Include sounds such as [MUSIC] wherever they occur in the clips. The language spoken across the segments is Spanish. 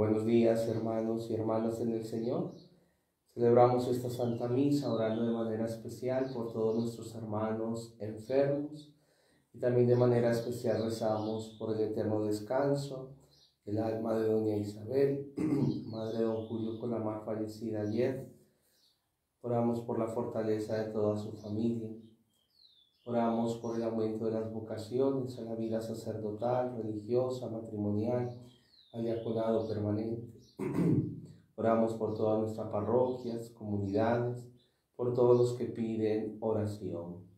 Buenos días, hermanos y hermanas en el Señor. Celebramos esta Santa Misa orando de manera especial por todos nuestros hermanos enfermos y también de manera especial rezamos por el eterno descanso del alma de doña Isabel, [CLEARS THROAT] madre de don Julio Colamar fallecida ayer. Oramos por la fortaleza de toda su familia. Oramos por el aumento de las vocaciones a la vida sacerdotal, religiosa, matrimonial al diaconado permanente. [CLEARS THROAT] Oramos por todas nuestras parroquias, comunidades, por todos los que piden oración.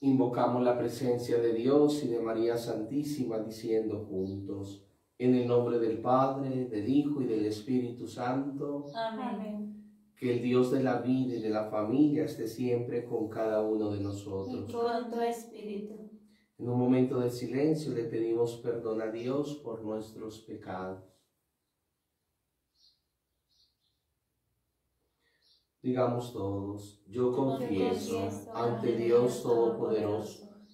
Invocamos la presencia de Dios y de María Santísima diciendo juntos, en el nombre del Padre, del Hijo y del Espíritu Santo. Amén. Que el Dios de la vida y de la familia esté siempre con cada uno de nosotros. Y con tu espíritu. En un momento de silencio le pedimos perdón a Dios por nuestros pecados. Digamos todos, yo confieso ante Dios Todopoderoso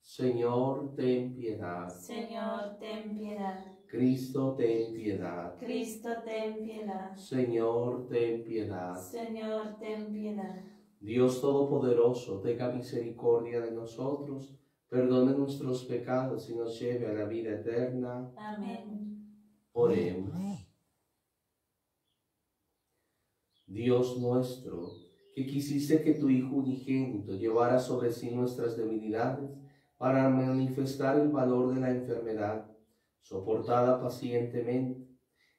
Señor, ten piedad. Señor, ten piedad. Cristo, ten piedad. Cristo, ten piedad. Señor, ten piedad. Señor, ten piedad. Dios Todopoderoso, tenga misericordia de nosotros, perdone nuestros pecados y nos lleve a la vida eterna. Amén. Oremos. Dios nuestro, que quisiste que tu Hijo unigénito llevara sobre sí nuestras debilidades para manifestar el valor de la enfermedad, soportada pacientemente,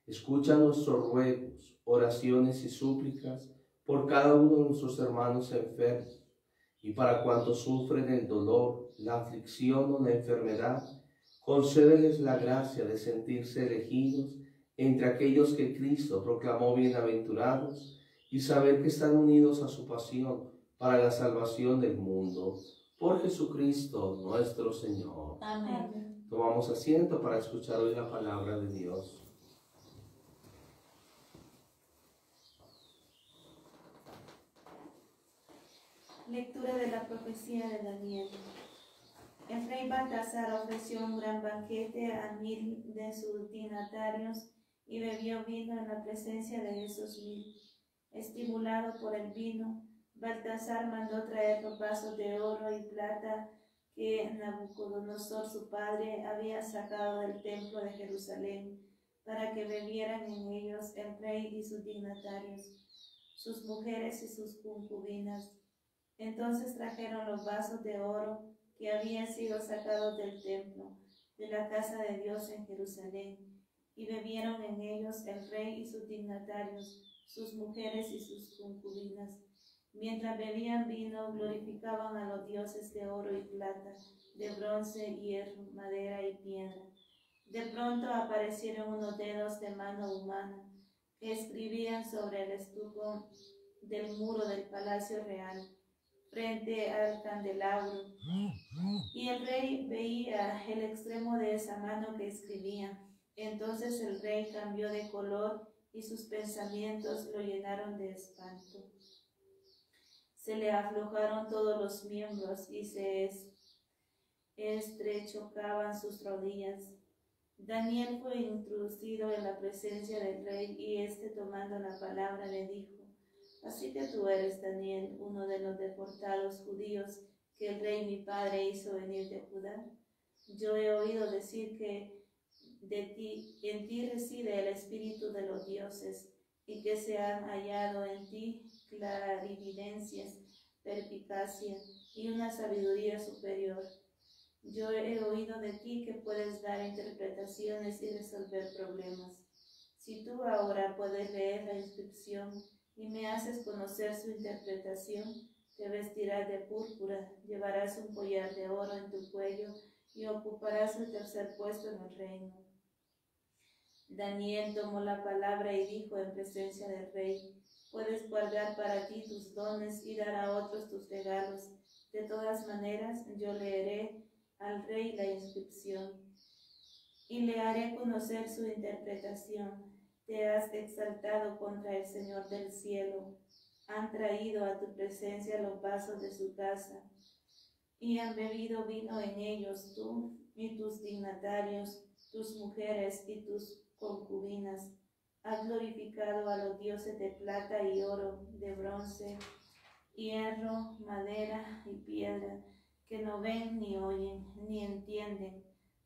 escucha nuestros ruegos, oraciones y súplicas por cada uno de nuestros hermanos enfermos y para cuantos sufren el dolor, la aflicción o la enfermedad, concédeles la gracia de sentirse elegidos entre aquellos que Cristo proclamó bienaventurados y saber que están unidos a su pasión para la salvación del mundo. Por Jesucristo nuestro Señor. Amén. Tomamos asiento para escuchar hoy la palabra de Dios. Lectura de la profecía de Daniel. El rey Baltasar ofreció un gran banquete a mil de sus dignatarios y bebió vino en la presencia de esos mil. Estimulado por el vino, Baltasar mandó traer los vasos de oro y plata que Nabucodonosor su padre había sacado del templo de Jerusalén, para que bebieran en ellos el rey y sus dignatarios, sus mujeres y sus concubinas. Entonces trajeron los vasos de oro que habían sido sacados del templo, de la casa de Dios en Jerusalén, y bebieron en ellos el rey y sus dignatarios, sus mujeres y sus concubinas. Mientras bebían vino, glorificaban a los dioses de oro y plata, de bronce, hierro, madera y piedra. De pronto aparecieron unos dedos de mano humana que escribían sobre el estuco del muro del palacio real, frente al candelabro. Y el rey veía el extremo de esa mano que escribía. Entonces el rey cambió de color y sus pensamientos lo llenaron de espanto se le aflojaron todos los miembros y se estrechocaban sus rodillas. Daniel fue introducido en la presencia del rey y éste tomando la palabra le dijo, Así que tú eres Daniel, uno de los deportados judíos que el rey mi padre hizo venir de Judá. Yo he oído decir que de ti, en ti reside el espíritu de los dioses y que se han hallado en ti clarividencias, perspicacia y una sabiduría superior. Yo he oído de ti que puedes dar interpretaciones y resolver problemas. Si tú ahora puedes leer la inscripción y me haces conocer su interpretación, te vestirás de púrpura, llevarás un collar de oro en tu cuello y ocuparás el tercer puesto en el reino. Daniel tomó la palabra y dijo en presencia del rey, puedes guardar para ti tus dones y dar a otros tus regalos. De todas maneras, yo leeré al rey la inscripción y le haré conocer su interpretación. Te has exaltado contra el Señor del cielo. Han traído a tu presencia los vasos de su casa y han bebido vino en ellos tú y tus dignatarios, tus mujeres y tus concubinas. Has glorificado a los dioses de plata y oro, de bronce, hierro, madera y piedra, que no ven ni oyen ni entienden,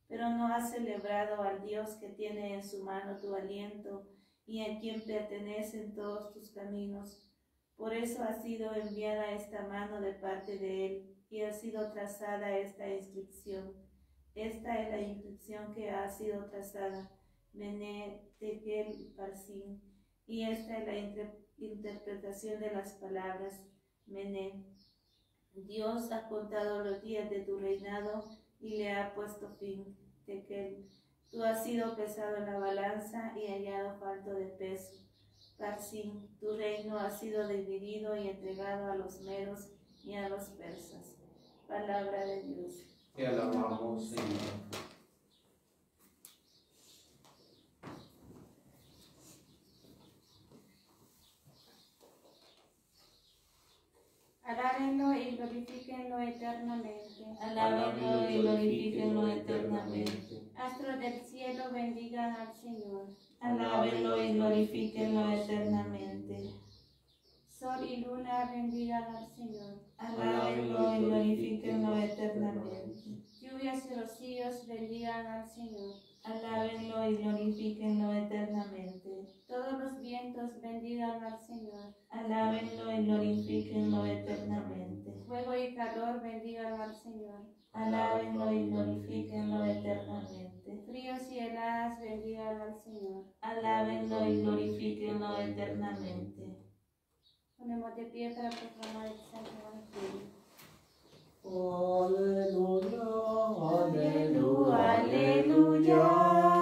pero no has celebrado al Dios que tiene en su mano tu aliento y a quien pertenecen todos tus caminos. Por eso ha sido enviada esta mano de parte de él y ha sido trazada esta inscripción. Esta es la inscripción que ha sido trazada, Mene Tekel Parsin, y esta es la interpretación de las palabras, Mene. Dios ha contado los días de tu reinado y le ha puesto fin, Tekel. Tú has sido pesado en la balanza y hallado falto de peso. Parsin, tu reino ha sido dividido y entregado a los meros y a los persas. Palabra de Dios. Te alabamos, Señor. Alábenlo y glorifíquenlo eternamente. Alábenlo y glorifíquenlo eternamente. Astros del cielo bendigan al Señor. Alábenlo y glorifíquenlo eternamente. Sol y luna bendigan al Señor. Alábenlo y glorifíquenlo eternamente. Lluvias y rocíos bendigan al Señor. Alábenlo y glorifíquenlo eternamente. Todos los vientos bendigan al Señor. Alábenlo y glorifíquenlo eternamente. Fuego y calor bendigan al Señor. Alábenlo y glorifíquenlo eternamente. Fríos y heladas bendigan al Señor. Alábenlo y glorifíquenlo eternamente. Ponemos de pie para proclamar el Santo Evangelio. Aleluya, aleluya, aleluya,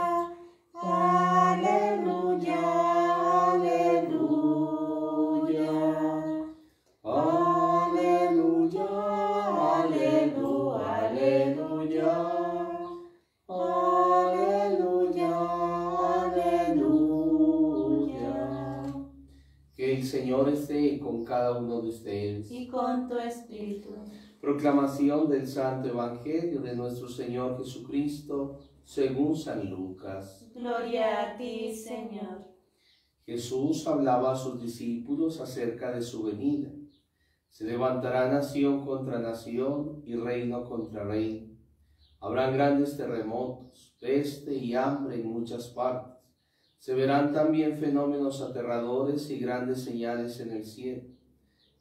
Señor esté con cada uno de ustedes. Y con tu espíritu. Proclamación del Santo Evangelio de nuestro Señor Jesucristo según San Lucas. Gloria a ti, Señor. Jesús hablaba a sus discípulos acerca de su venida. Se levantará nación contra nación y reino contra reino. Habrán grandes terremotos, peste y hambre en muchas partes. Se verán también fenómenos aterradores y grandes señales en el cielo.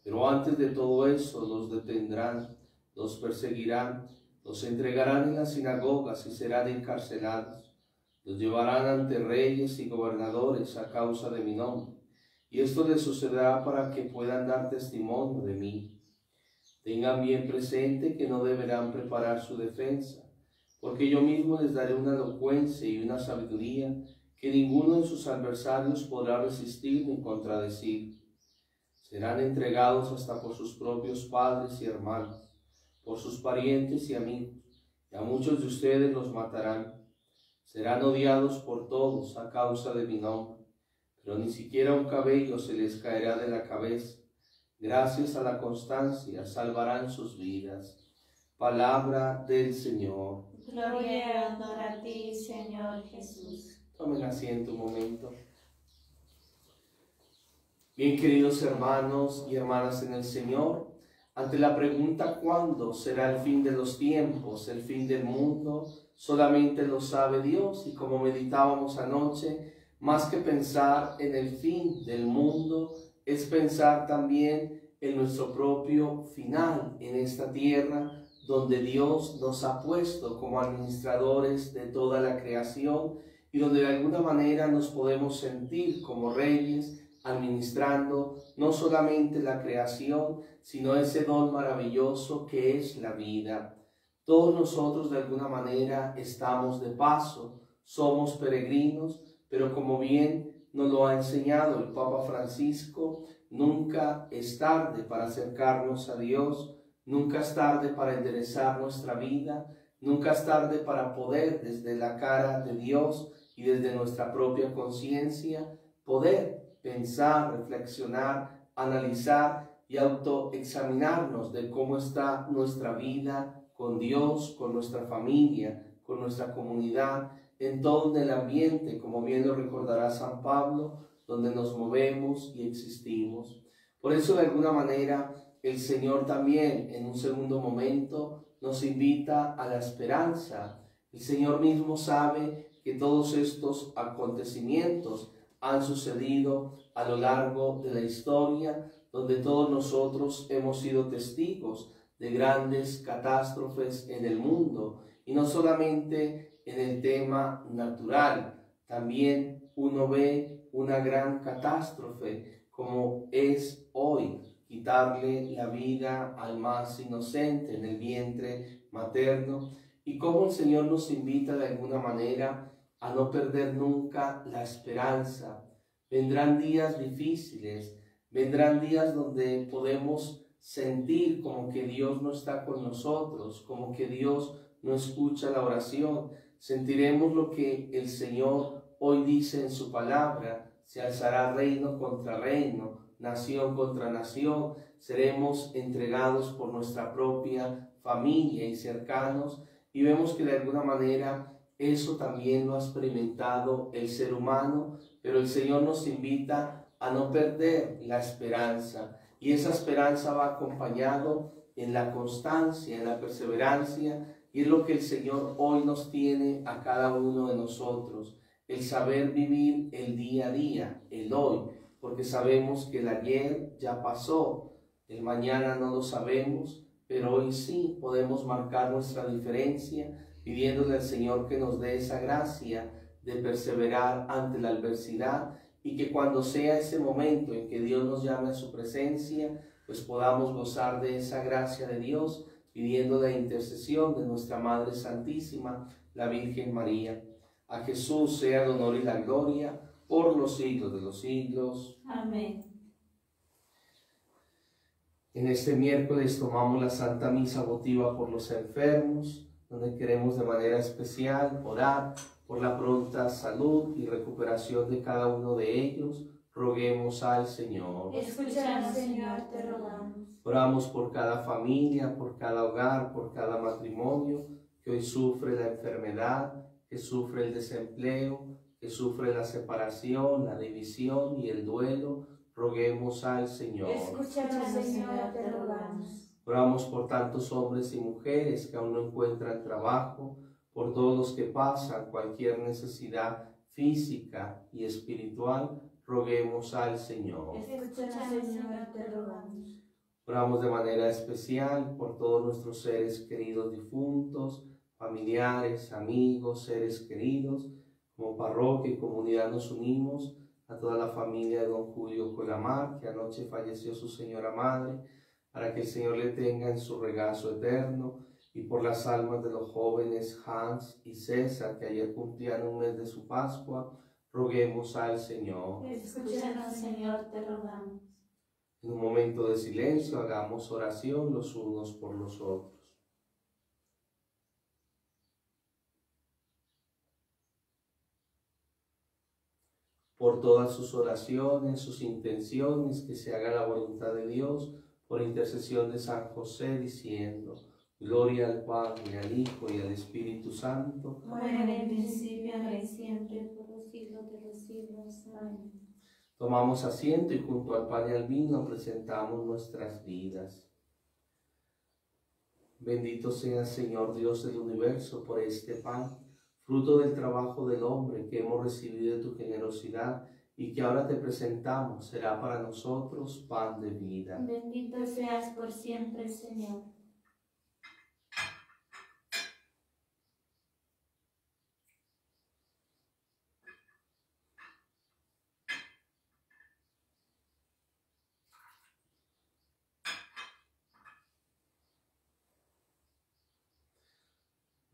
Pero antes de todo eso los detendrán, los perseguirán, los entregarán en las sinagogas y serán encarcelados. Los llevarán ante reyes y gobernadores a causa de mi nombre. Y esto les sucederá para que puedan dar testimonio de mí. Tengan bien presente que no deberán preparar su defensa, porque yo mismo les daré una elocuencia y una sabiduría que ninguno de sus adversarios podrá resistir ni contradecir serán entregados hasta por sus propios padres y hermanos, por sus parientes y amigos, y a muchos de ustedes los matarán. Serán odiados por todos a causa de mi nombre, pero ni siquiera un cabello se les caerá de la cabeza. Gracias a la constancia salvarán sus vidas. Palabra del Señor. Gloria a ti, Señor Jesús. Tomen asiento un momento. Bien, queridos hermanos y hermanas en el Señor, ante la pregunta ¿cuándo será el fin de los tiempos, el fin del mundo? Solamente lo sabe Dios y como meditábamos anoche, más que pensar en el fin del mundo, es pensar también en nuestro propio final en esta tierra donde Dios nos ha puesto como administradores de toda la creación y donde de alguna manera nos podemos sentir como reyes administrando no solamente la creación, sino ese don maravilloso que es la vida. Todos nosotros de alguna manera estamos de paso, somos peregrinos, pero como bien nos lo ha enseñado el Papa Francisco, nunca es tarde para acercarnos a Dios, nunca es tarde para enderezar nuestra vida, nunca es tarde para poder desde la cara de Dios y desde nuestra propia conciencia poder pensar, reflexionar, analizar y autoexaminarnos de cómo está nuestra vida con Dios, con nuestra familia, con nuestra comunidad, en todo el ambiente, como bien lo recordará San Pablo, donde nos movemos y existimos. Por eso, de alguna manera, el Señor también, en un segundo momento, nos invita a la esperanza. El Señor mismo sabe que todos estos acontecimientos han sucedido a lo largo de la historia, donde todos nosotros hemos sido testigos de grandes catástrofes en el mundo, y no solamente en el tema natural, también uno ve una gran catástrofe como es hoy quitarle la vida al más inocente en el vientre materno y cómo el Señor nos invita de alguna manera a no perder nunca la esperanza. Vendrán días difíciles, vendrán días donde podemos sentir como que Dios no está con nosotros, como que Dios no escucha la oración. Sentiremos lo que el Señor hoy dice en su palabra, se alzará reino contra reino, nación contra nación, seremos entregados por nuestra propia familia y cercanos y vemos que de alguna manera eso también lo ha experimentado el ser humano, pero el Señor nos invita a no perder la esperanza. Y esa esperanza va acompañado en la constancia, en la perseverancia, y es lo que el Señor hoy nos tiene a cada uno de nosotros, el saber vivir el día a día, el hoy, porque sabemos que el ayer ya pasó, el mañana no lo sabemos, pero hoy sí podemos marcar nuestra diferencia pidiéndole al Señor que nos dé esa gracia de perseverar ante la adversidad y que cuando sea ese momento en que Dios nos llame a su presencia, pues podamos gozar de esa gracia de Dios, pidiendo la intercesión de nuestra Madre Santísima, la Virgen María. A Jesús sea el honor y la gloria por los siglos de los siglos. Amén. En este miércoles tomamos la Santa Misa votiva por los enfermos, donde queremos de manera especial orar por la pronta salud y recuperación de cada uno de ellos. Roguemos al Señor. Escúchanos, Señor, te rogamos. Oramos por cada familia, por cada hogar, por cada matrimonio que hoy sufre la enfermedad, que sufre el desempleo, que sufre la separación, la división y el duelo. Roguemos al Señor. Escúchanos, Señor, te rogamos. Oramos por tantos hombres y mujeres que aún no encuentran trabajo, por todos los que pasan cualquier necesidad física y espiritual, roguemos al Señor. Escúchanos, Señor, te rogamos. Oramos de manera especial por todos nuestros seres queridos difuntos, familiares, amigos, seres queridos. Como parroquia y comunidad nos unimos a toda la familia de don Julio Colamar, que anoche falleció su señora madre, para que el Señor le tenga en su regazo eterno, y por las almas de los jóvenes Hans y César, que ayer cumplían un mes de su Pascua, roguemos al Señor. Escúchanos, Señor, te rogamos. En un momento de silencio hagamos oración los unos por los otros. Por todas sus oraciones, sus intenciones, que se haga la voluntad de Dios, por intercesión de San José, diciendo, Gloria al Padre, al Hijo y al Espíritu Santo. Como en el principio, ahora y siempre, por los siglos de los siglos. Amén. Tomamos asiento y junto al pan y al vino presentamos nuestras vidas. Bendito sea Señor Dios del universo por este pan, fruto del trabajo del hombre que hemos recibido de tu generosidad y que ahora te presentamos será para nosotros pan de vida. Bendito seas por siempre, Señor.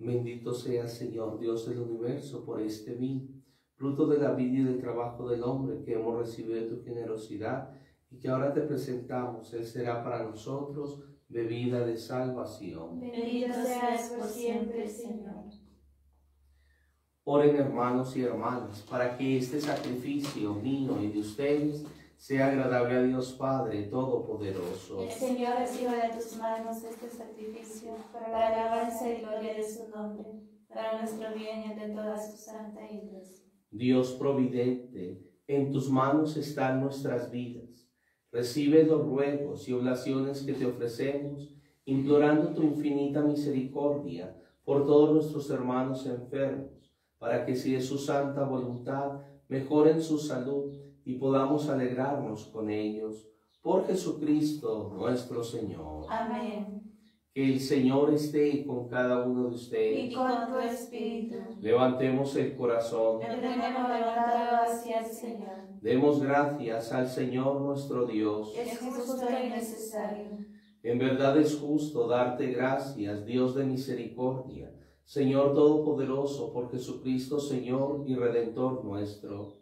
Bendito seas, Señor, Dios del universo, por este vino fruto de la vida y del trabajo del hombre que hemos recibido de tu generosidad y que ahora te presentamos. Él será para nosotros bebida de salvación. Bendito seas por siempre, Señor. Oren hermanos y hermanas, para que este sacrificio mío y de ustedes sea agradable a Dios Padre Todopoderoso. El Señor reciba de tus manos este sacrificio para la alabanza y gloria de su nombre, para nuestro bien y de toda su santa iglesia. Dios providente, en tus manos están nuestras vidas. Recibe los ruegos y oblaciones que te ofrecemos, implorando tu infinita misericordia por todos nuestros hermanos enfermos, para que si es su santa voluntad, mejoren su salud y podamos alegrarnos con ellos. Por Jesucristo nuestro Señor. Amén. Que el Señor esté con cada uno de Y ustedes. con tu espíritu. Levantemos el corazón. Hacia el Señor. Demos gracias al Señor nuestro Dios. Es justo y necesario. En verdad es justo darte gracias, Dios de misericordia, Señor Todopoderoso, por Jesucristo, Señor y Redentor nuestro,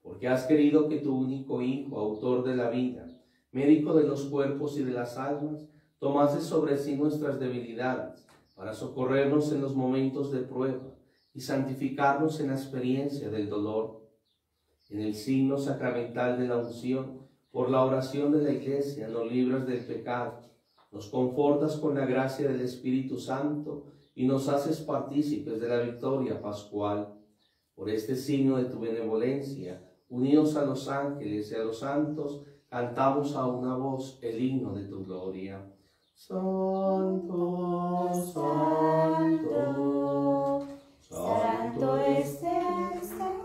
porque has querido que tu único Hijo, autor de la vida, médico de los cuerpos y de las almas, tomase sobre sí nuestras debilidades, para socorrernos en los momentos de prueba y santificarnos en la experiencia del dolor. En el signo sacramental de la unción, por la oración de la Iglesia, nos libras del pecado, nos confortas con la gracia del Espíritu Santo y nos haces partícipes de la victoria pascual. Por este signo de tu benevolencia, unidos a los ángeles y a los santos, cantamos a una voz el himno de tu gloria. Santo, santo, Santo es el Señor.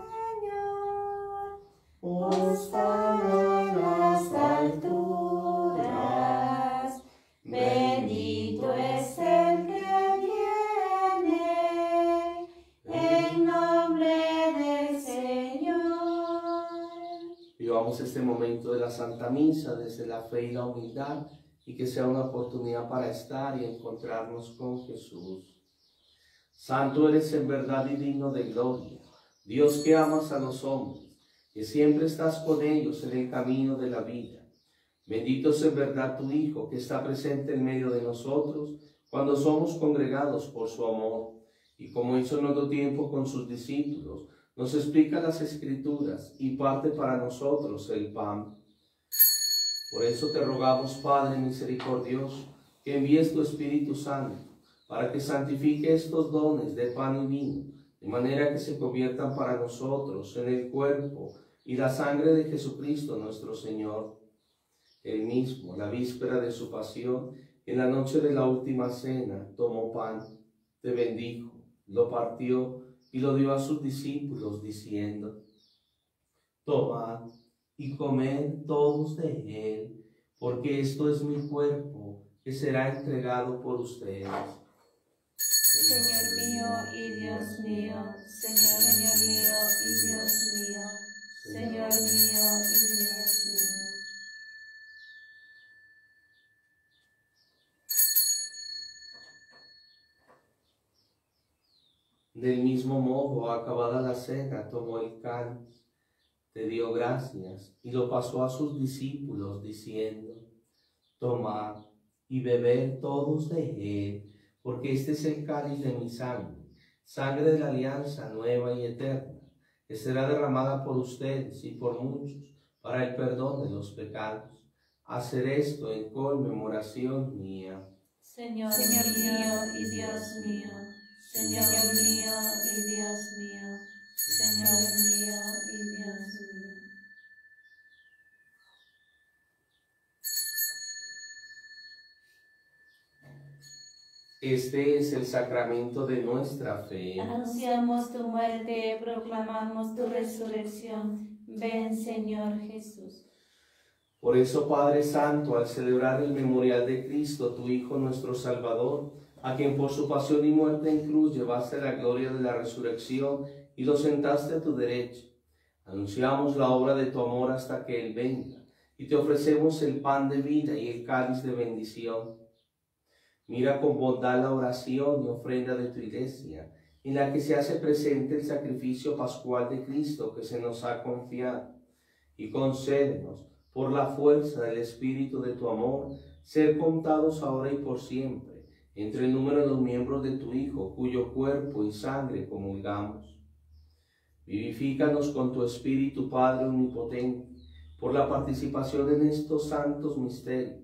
Hosanna en las alturas. Bendito es el que viene en nombre del Señor. Vivamos este momento de la Santa Misa desde la fe y la humildad y que sea una oportunidad para estar y encontrarnos con Jesús. Santo eres en verdad y digno de gloria, Dios que amas a los hombres, que siempre estás con ellos en el camino de la vida. Bendito es en verdad tu Hijo que está presente en medio de nosotros cuando somos congregados por su amor y como hizo en otro tiempo con sus discípulos, nos explica las escrituras y parte para nosotros el pan. Por eso te rogamos, Padre misericordioso, que envíes tu Espíritu Santo para que santifique estos dones de pan y vino, de manera que se conviertan para nosotros en el cuerpo y la sangre de Jesucristo nuestro Señor. Él mismo, la víspera de su pasión, en la noche de la última cena, tomó pan, te bendijo, lo partió y lo dio a sus discípulos, diciendo, Tomad y comed todos de él, porque esto es mi cuerpo que será entregado por ustedes. Señor mío y Dios mío, Señor, mío y Dios mío, Señor mío y Dios mío. Del mismo modo, acabada la cena, tomó el cáliz, te dio gracias y lo pasó a sus discípulos, diciendo, Tomad y bebed todos de él, porque este es el cáliz de mi sangre, sangre de la alianza nueva y eterna, que será derramada por ustedes y por muchos para el perdón de los pecados. Hacer esto en conmemoración mía. Señor, Señor mío y Dios mío, Señor mío y Dios mío, Este es el sacramento de nuestra fe. Anunciamos tu muerte, proclamamos tu resurrección. Ven, Señor Jesús. Por eso, Padre Santo, al celebrar el memorial de Cristo, tu Hijo nuestro Salvador, a quien por su pasión y muerte en cruz llevaste la gloria de la resurrección y lo sentaste a tu derecha, anunciamos la obra de tu amor hasta que Él venga, y te ofrecemos el pan de vida y el cáliz de bendición. Mira con bondad la oración y ofrenda de tu iglesia, en la que se hace presente el sacrificio pascual de Cristo que se nos ha confiado, y concédenos, por la fuerza del Espíritu de tu amor, ser contados ahora y por siempre entre el número de los miembros de tu Hijo, cuyo cuerpo y sangre comulgamos. Vivifícanos con tu Espíritu, Padre Omnipotente, por la participación en estos santos misterios,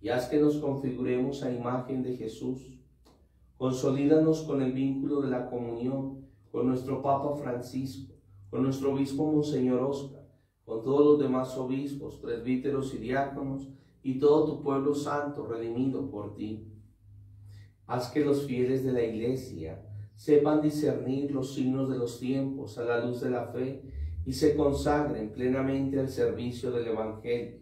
y haz que nos configuremos a imagen de Jesús. Consolídanos con el vínculo de la comunión con nuestro Papa Francisco, con nuestro obispo Monseñor Oscar, con todos los demás obispos, presbíteros y diáconos, y todo tu pueblo santo redimido por ti. Haz que los fieles de la Iglesia sepan discernir los signos de los tiempos a la luz de la fe y se consagren plenamente al servicio del Evangelio.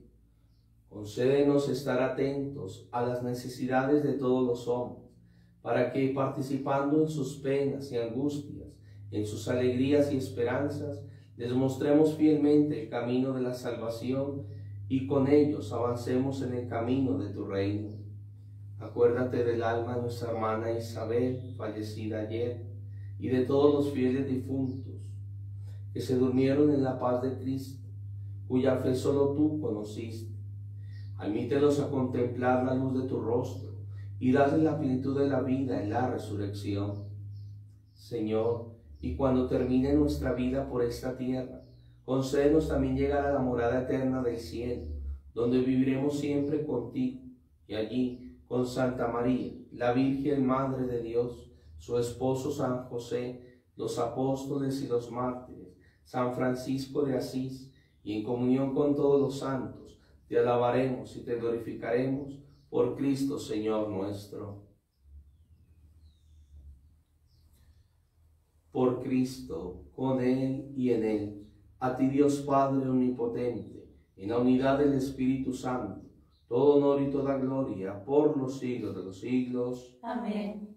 Concédenos estar atentos a las necesidades de todos los hombres, para que participando en sus penas y angustias, en sus alegrías y esperanzas, les mostremos fielmente el camino de la salvación y con ellos avancemos en el camino de tu reino. Acuérdate del alma de nuestra hermana Isabel, fallecida ayer, y de todos los fieles difuntos que se durmieron en la paz de Cristo, cuya fe solo tú conociste. Admítelos a contemplar la luz de tu rostro y darles la plenitud de la vida en la resurrección. Señor, y cuando termine nuestra vida por esta tierra, concédenos también llegar a la morada eterna del cielo, donde viviremos siempre contigo, y allí con Santa María, la Virgen Madre de Dios, su esposo San José, los apóstoles y los mártires, San Francisco de Asís, y en comunión con todos los santos, te alabaremos y te glorificaremos por Cristo Señor nuestro. Por Cristo, con Él y en Él, a ti Dios Padre Omnipotente, en la unidad del Espíritu Santo, todo honor y toda gloria por los siglos de los siglos. Amén.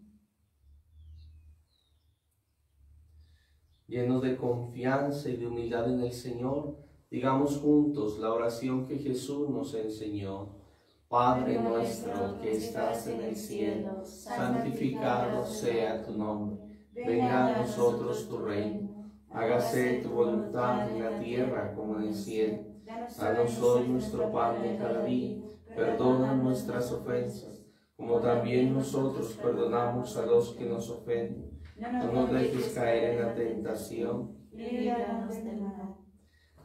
Llenos de confianza y de humildad en el Señor, digamos juntos la oración que Jesús nos enseñó. Padre nuestro que estás en el cielo, santificado sea tu nombre. Venga a nosotros tu reino. Hágase tu voluntad en la tierra como en el cielo. Danos hoy nuestro pan de cada día perdona nuestras ofensas, como también nosotros perdonamos a los que nos ofenden. No nos dejes caer en la tentación. Líbranos del mal.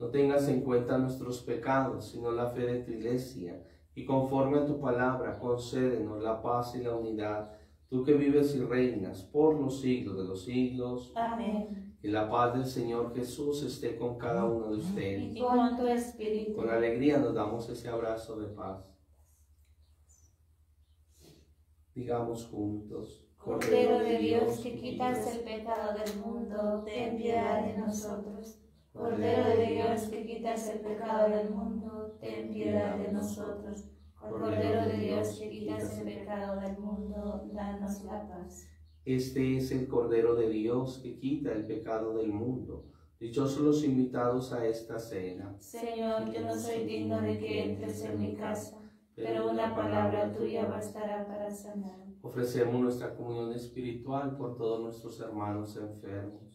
No tengas en cuenta nuestros pecados, sino la fe de tu iglesia, y conforme a tu palabra, concédenos la paz y la unidad, tú que vives y reinas por los siglos de los siglos. Amén. Que la paz del Señor Jesús esté con cada uno de ustedes. Y con tu espíritu. Con alegría nos damos ese abrazo de paz. Digamos juntos. Cordero de Dios que quitas el pecado del mundo, ten piedad de nosotros. Cordero de Dios que quitas el pecado del mundo, ten piedad de nosotros. Cordero de Dios que quitas el pecado del mundo, danos la paz. Este es el Cordero de Dios que quita el pecado del mundo. Dichosos los invitados a esta cena. Señor, yo no soy digno de que entres en mi casa, pero una palabra tuya bastará para sanar. Ofrecemos nuestra comunión espiritual por todos nuestros hermanos enfermos.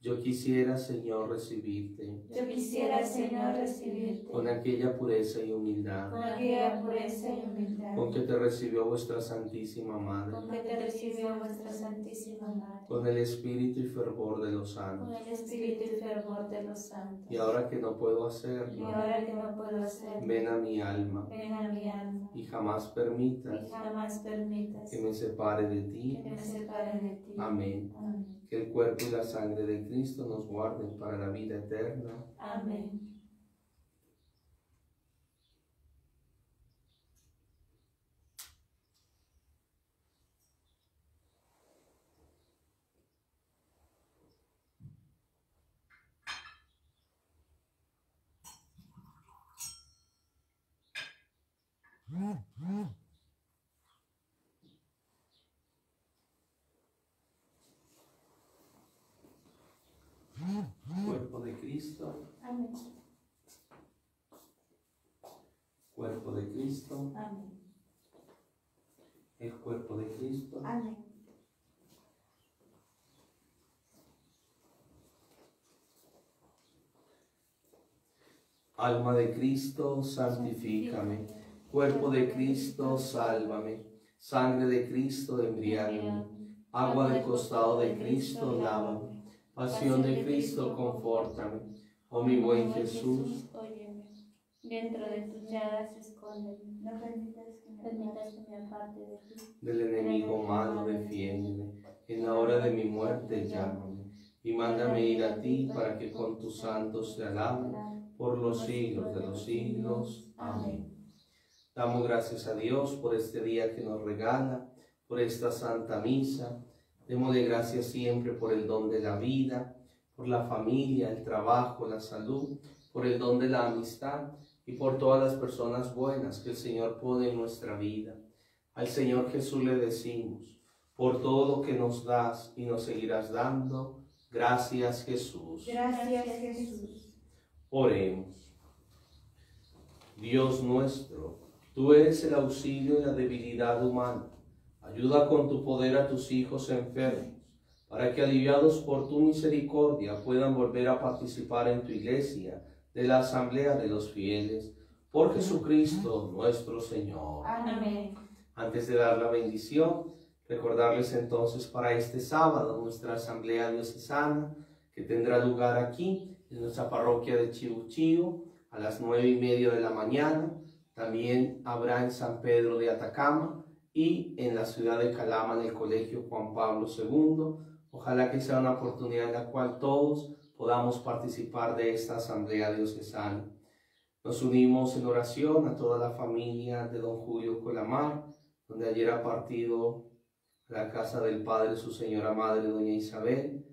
Yo quisiera, Señor, recibirte. Yo quisiera, Señor, recibirte. Con aquella pureza y humildad. Con aquella pureza y humildad. Con que te recibió vuestra Santísima Madre. Con que te recibió vuestra Santísima Madre. Con el espíritu y fervor de los Con santos. el espíritu y fervor de los santos. Y ahora que no puedo Y hacerlo, ahora que no puedo hacerlo, ven a mi alma ven a mi alma. y jamás Y permitas jamás permitas que me separe de que ti. me separe de ti. Amén. Amén. Que el cuerpo y la sangre de Cristo nos guarden para la vida eterna. Amén. Cuerpo de Cristo, Amén. cuerpo de Cristo, Amén. el cuerpo de Cristo. Amén. Alma de Cristo, santifícame. Cuerpo de Cristo, sálvame. Sangre de Cristo, embriágame. Agua del costado de Cristo, lávame. Pasión de Cristo, confórtame. Oh mi buen Jesús, óyeme. Dentro de tus llagas escóndeme. No permitas que me aparte de ti. del enemigo malo, defiéndeme. En la hora de mi muerte, llámame. Y mándame ir a ti para que con tus santos te alaben por los siglos de los siglos. Amén. Damos gracias a Dios por este día que nos regala, por esta santa misa. Démosle gracias siempre por el don de la vida, por la familia, el trabajo, la salud, por el don de la amistad y por todas las personas buenas que el Señor pone en nuestra vida. Al Señor Jesús le decimos, por todo lo que nos das y nos seguirás dando, gracias Jesús. Gracias, Jesús. Oremos. Dios nuestro, tú eres el auxilio de la debilidad humana. Ayuda con tu poder a tus hijos enfermos, para que aliviados por tu misericordia puedan volver a participar en tu iglesia de la asamblea de los fieles. Por Jesucristo nuestro Señor. Amén. Antes de dar la bendición, recordarles entonces para este sábado nuestra asamblea diocesana que tendrá lugar aquí en nuestra parroquia de Chiuchío a las nueve y media de la mañana. También habrá en San Pedro de Atacama y en la ciudad de Calama en el Colegio Juan Pablo II. Ojalá que sea una oportunidad en la cual todos podamos participar de esta asamblea diocesana. Nos unimos en oración a toda la familia de don Julio Colamar, donde ayer ha partido la casa del Padre su señora madre, doña Isabel.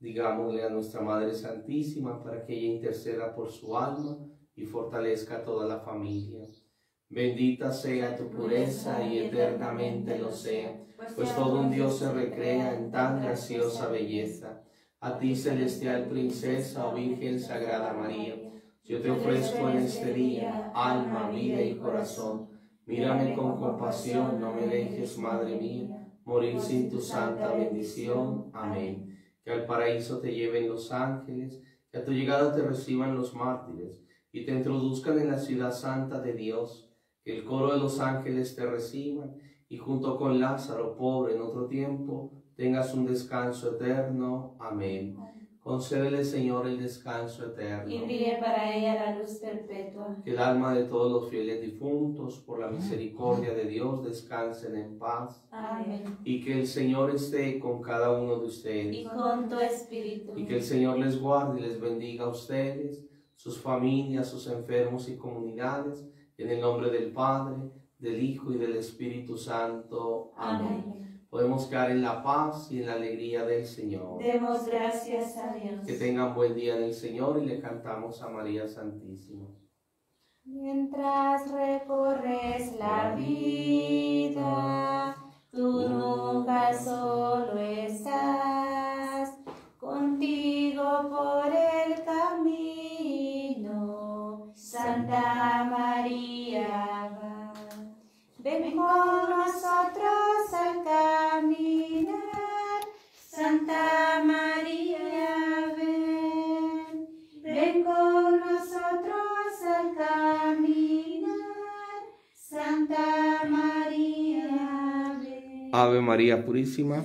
Digámosle a nuestra Madre Santísima para que ella interceda por su alma y fortalezca a toda la familia. Bendita sea tu pureza y eternamente lo sea, pues todo un Dios se recrea en tan graciosa belleza. A ti, celestial princesa o Virgen Sagrada María, yo te ofrezco en este día alma, vida y corazón. Mírame con compasión, no me dejes, Madre mía, morir sin tu santa bendición. Amén. Que al paraíso te lleven los ángeles, que a tu llegada te reciban los mártires y te introduzcan en la ciudad santa de Dios. Que el coro de los ángeles te reciban y junto con Lázaro, pobre en otro tiempo, tengas un descanso eterno. Amén. Concédele, Señor, el descanso eterno. Y envíe para ella la luz perpetua. Que el alma de todos los fieles difuntos, por la misericordia de Dios, descansen en paz. Amén. Y que el Señor esté con cada uno de ustedes. Y con tu espíritu. Y que el Señor les guarde y les bendiga a ustedes, sus familias, sus enfermos y comunidades. En el nombre del Padre, del Hijo y del Espíritu Santo. Amén. Amén. Podemos quedar en la paz y en la alegría del Señor. Demos gracias a Dios. Que tengan buen día en el Señor y le cantamos a María Santísima. Mientras recorres la vida, tú nunca solo estás, contigo por el camino, Santa María va. Ven con nosotros María Purísima.